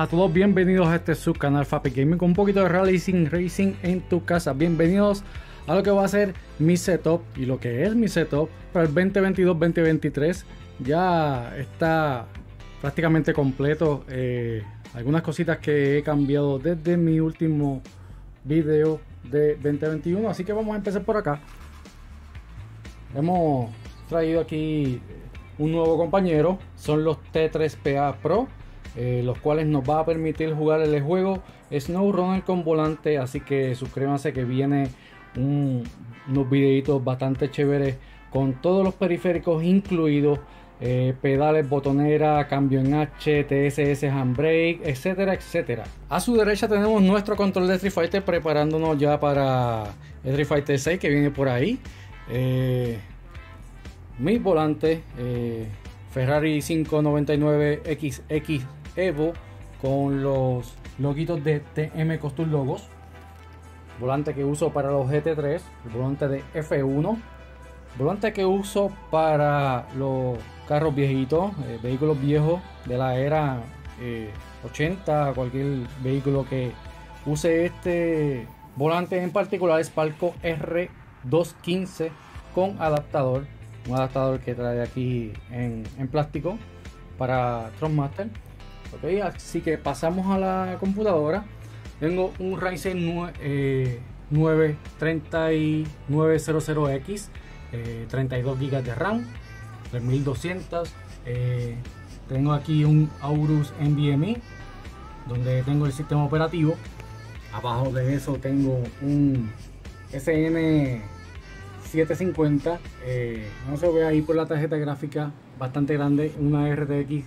a todos, bienvenidos a este subcanal Fapi Gaming con un poquito de racing racing en tu casa. Bienvenidos a lo que va a ser mi setup y lo que es mi setup para el 2022-2023. Ya está prácticamente completo. Eh, algunas cositas que he cambiado desde mi último video de 2021. Así que vamos a empezar por acá. Hemos traído aquí un nuevo compañero. Son los T3PA Pro. Eh, los cuales nos va a permitir jugar el juego SnowRunner con volante. Así que suscríbanse que viene unos videitos bastante chéveres con todos los periféricos incluidos. Eh, pedales, botonera, cambio en H, TSS, handbrake, etcétera, etcétera. A su derecha tenemos nuestro control de Street Fighter preparándonos ya para Street Fighter 6 que viene por ahí. Eh, mis volantes, Ferrari 599 XX Evo con los logitos de TM Costur Logos. Volante que uso para los GT3, volante de F1. Volante que uso para los carros viejitos, eh, vehículos viejos de la era 80, eh, cualquier vehículo que use este volante en particular es Palco R215 con adaptador, un adaptador que trae aquí en, en plástico para Tronmaster así que pasamos a la computadora. Tengo un Ryzen 9, 3900X, 32 GB de RAM, 3200. Eh, tengo aquí un Aorus NVMe, donde tengo el sistema operativo. Abajo de eso tengo un SN 750 eh, no se ve ahí por la tarjeta gráfica bastante grande una RTX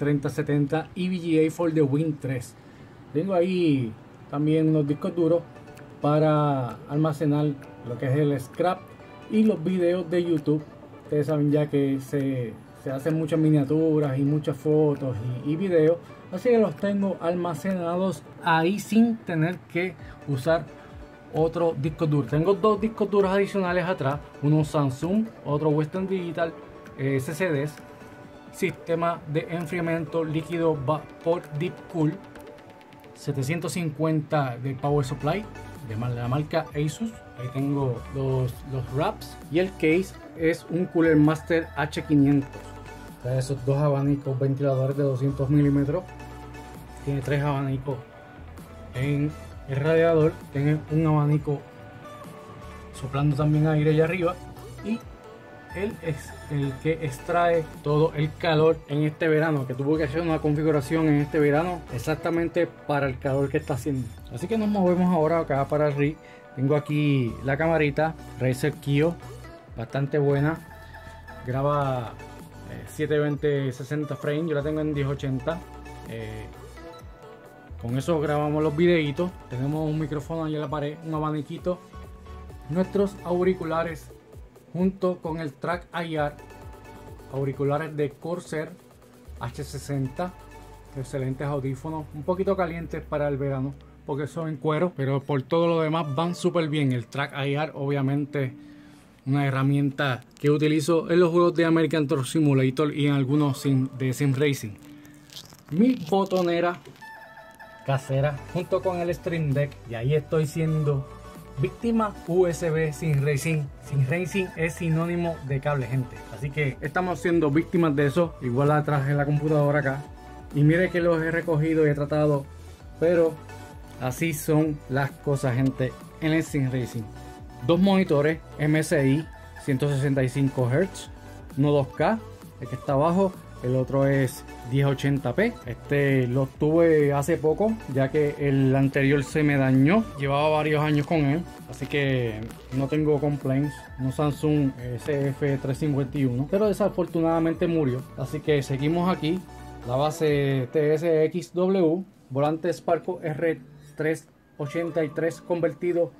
3070 EVGA for the Win 3. Tengo ahí también unos discos duros para almacenar lo que es el scrap y los videos de YouTube. Ustedes saben ya que se, hacen muchas miniaturas y muchas fotos y, y, videos. Así que los tengo almacenados ahí sin tener que usar otro disco duro. Tengo dos discos duros adicionales atrás. Uno Samsung, otro Western Digital eh, CCDs sistema de enfriamiento líquido por Deep Cool. 750 de Power Supply de la marca Asus. Ahí tengo los, los wraps. Y el case es un Cooler Master H500 esos dos abanicos ventiladores de 200 milímetros. Tiene tres abanicos en el radiador. Tiene un abanico soplando también aire allá arriba. Y él es el que extrae todo el calor en este verano, que tuvo que hacer una configuración en este verano exactamente para el calor que está haciendo. Así que nos movemos ahora acá para el rig. Tengo aquí la camarita Razer Kio, bastante buena. Graba 720 eh, 60 frames, yo la tengo en 1080. Eh, con eso grabamos los videitos. Tenemos un micrófono ahí en la pared, un abaniquito. Nuestros auriculares junto con el track IR, auriculares de Corsair H60, excelentes audífonos, un poquito calientes para el verano porque son en cuero, pero por todo lo demás van súper bien. El track IR obviamente una herramienta que utilizo en los juegos de American Truck Simulator y en algunos de Sim Racing. Mi botonera casera junto con el Stream Deck y ahí estoy siendo Víctima USB sin racing. Sin racing es sinónimo de cable, gente. Así que estamos siendo víctimas de eso. Igual la traje en la computadora acá. Y mire que los he recogido y he tratado. Pero así son las cosas, gente, en el Sin Racing. Dos monitores MSI 165 Hz, no 2K, el que está abajo el otro es 1080p. Este lo tuve hace poco, ya que el anterior se me dañó. Llevaba varios años con él, así que no tengo complaints. No Samsung CF351, pero desafortunadamente murió. Así que seguimos aquí. La base TSXW, volante Sparco R383 convertido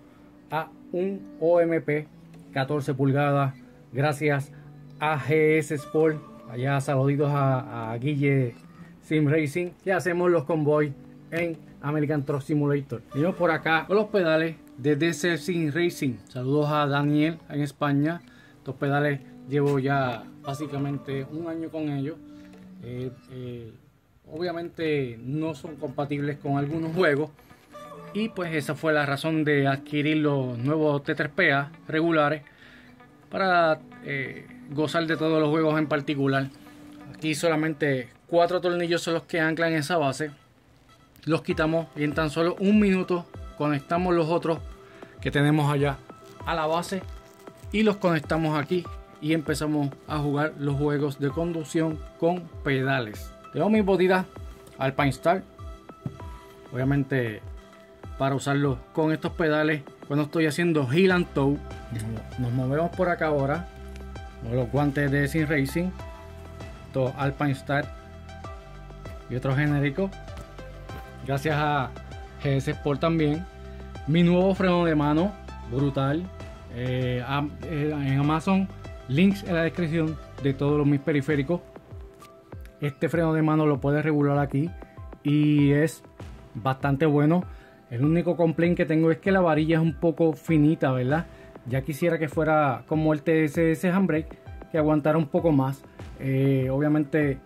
a un OMP 14 pulgadas gracias a GS Sport Allá saluditos a, Guille Sim Racing. Y hacemos los convoy en American Truck Simulator. Venimos por acá con los pedales de DC Sim Racing. Saludos a Daniel en España. Estos pedales llevo ya básicamente un año con ellos. Eh, eh, obviamente no son compatibles con algunos juegos y pues esa fue la razón de adquirir los nuevos T3PA regulares para eh, gozar de todos los juegos en particular. Aquí solamente cuatro tornillos son los que anclan esa base. Los quitamos y en tan solo un minuto conectamos los otros que tenemos allá a la base y los conectamos aquí y empezamos a jugar los juegos de conducción con pedales. Tengo mi botita Alpine Star. Obviamente para usarlo con estos pedales cuando estoy haciendo heel and toe. Nos movemos por acá ahora. Los guantes de Sin Racing. Todo Alpine Star y otros genéricos. Gracias a GS Sport también. Mi nuevo freno de mano, brutal. Eh, eh, en Amazon, links en la descripción de todos mis periféricos. Este freno de mano lo puedes regular aquí y es bastante bueno. El único complaint que tengo es que la varilla es un poco finita, ¿verdad? Ya quisiera que fuera como el TSS Handbrake, que aguantara un poco más. Eh, obviamente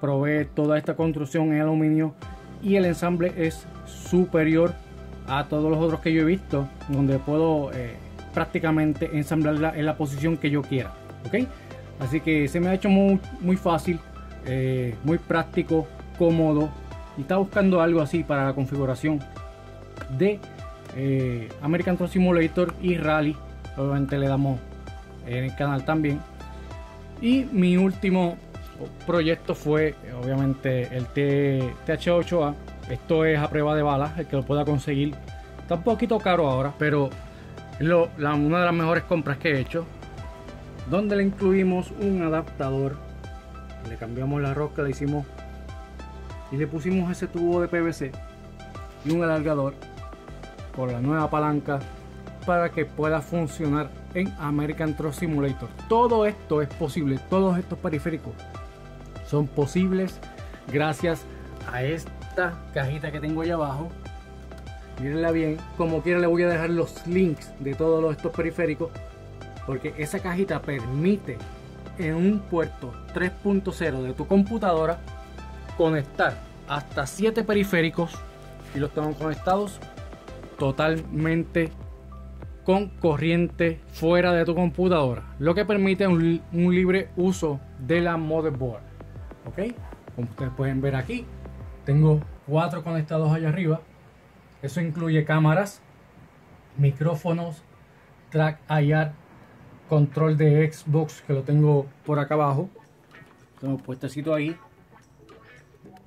provee toda esta construcción en aluminio y el ensamble es superior a todos los otros que yo he visto, donde puedo eh, prácticamente ensamblarla en la posición que yo quiera. ¿ok? Así que se me ha hecho muy, muy fácil, eh, muy práctico, cómodo y está buscando algo así para la configuración de eh, American Truck Simulator y Rally. Obviamente le damos en el canal también. Y mi último proyecto fue obviamente el TH8A. Esto es a prueba de balas, el que lo pueda conseguir. Está un poquito caro ahora, pero es una de las mejores compras que he hecho. Donde le incluimos un adaptador. Le cambiamos la rosca, le hicimos y le pusimos ese tubo de PVC y un alargador por la nueva palanca para que pueda funcionar en American Truck Simulator. Todo esto es posible, todos estos periféricos son posibles gracias a esta cajita que tengo allá abajo. Mírenla bien, como quiera le voy a dejar los links de todos estos periféricos porque esa cajita permite en un puerto 3.0 de tu computadora conectar hasta 7 periféricos y los tengo conectados totalmente con corriente fuera de tu computadora, lo que permite un, libre uso de la motherboard. Ok, como ustedes pueden ver aquí, tengo cuatro conectados allá arriba. Eso incluye cámaras, micrófonos, track IR, control de Xbox que lo tengo por acá abajo. Tengo puestecito ahí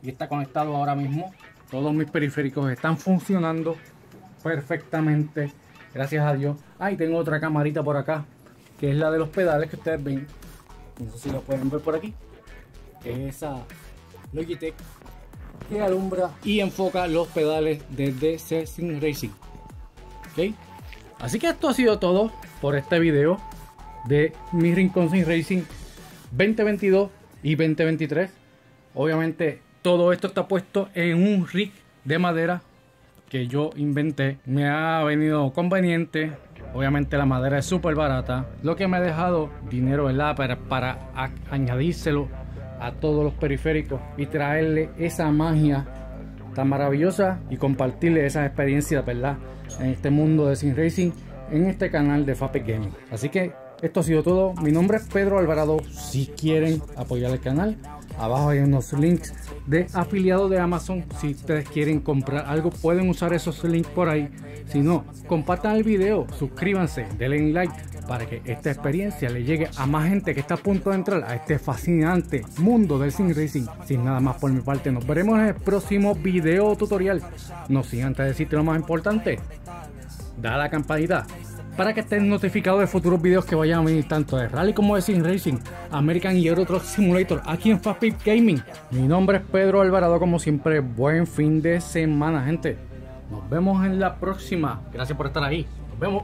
y está conectado ahora mismo. Todos mis periféricos están funcionando perfectamente. Gracias a Dios. Ahí tengo otra camarita por acá. Que es la de los pedales que ustedes ven. No sé si lo pueden ver por aquí. es esa Logitech que alumbra y enfoca los pedales de DC Sin Racing. ¿Ok? Así que esto ha sido todo por este video de mi Rincón Sin Racing 2022 y 2023. Obviamente todo esto está puesto en un rig de madera que yo inventé. Me ha venido conveniente. Obviamente la madera es súper barata. Lo que me ha dejado dinero ¿verdad? para, para añadírselo a todos los periféricos y traerle esa magia tan maravillosa y compartirle esas experiencias ¿verdad? en este mundo de Sin Racing en este canal de Fape Gaming. Así que esto ha sido todo. Mi nombre es Pedro Alvarado. Si quieren apoyar el canal, abajo hay unos links de afiliados de Amazon. Si ustedes quieren comprar algo, pueden usar esos links por ahí. Si no, compartan el video, suscríbanse, denle like para que esta experiencia le llegue a más gente que está a punto de entrar a este fascinante mundo del Sim Racing. Sin nada más por mi parte, nos veremos en el próximo video tutorial. No sin antes decirte lo más importante, da la campanita para que estén notificados de futuros videos que vayan a venir tanto de Rally como de Sim Racing, American y Euro Truck Simulator aquí en Fastbeat Gaming. Mi nombre es Pedro Alvarado, como siempre, buen fin de semana, gente. Nos vemos en la próxima. Gracias por estar ahí. Nos vemos.